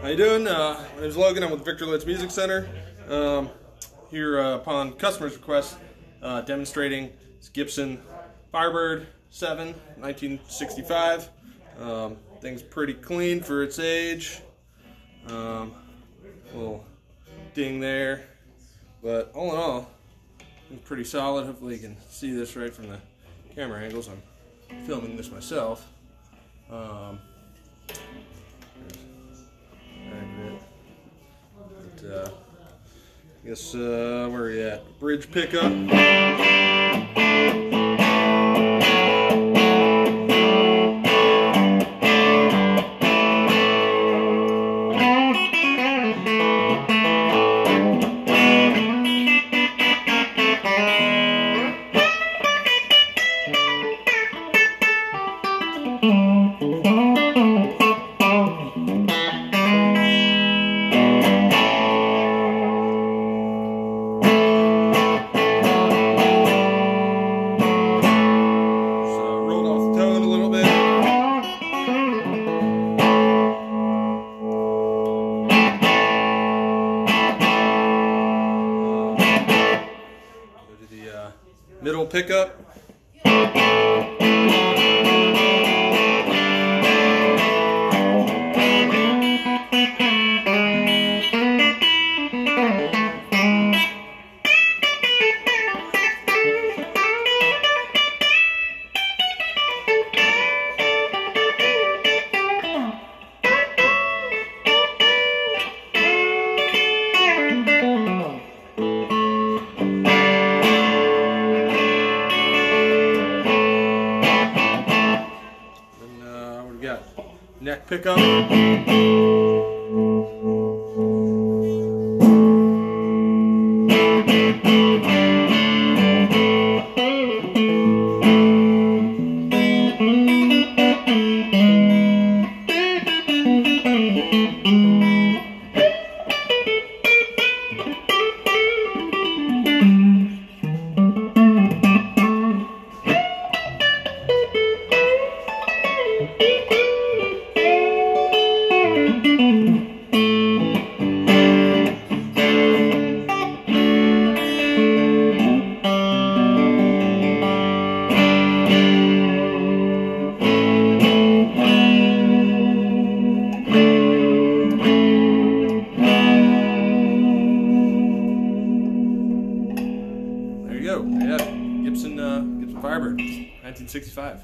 How you doing? Uh, my name's Logan. I'm with Victor Litz Music Center. Um, here uh, upon customer's request, uh, demonstrating this Gibson Firebird 7, 1965. Um, thing's pretty clean for its age. Um, little ding there, but all in all, it's pretty solid. Hopefully you can see this right from the camera angles. I'm filming this myself. Um, uh, I guess uh, where are you at? Bridge pickup. Middle pickup. Got? Neck pickup. Uh, Gibson Firebird, 1965.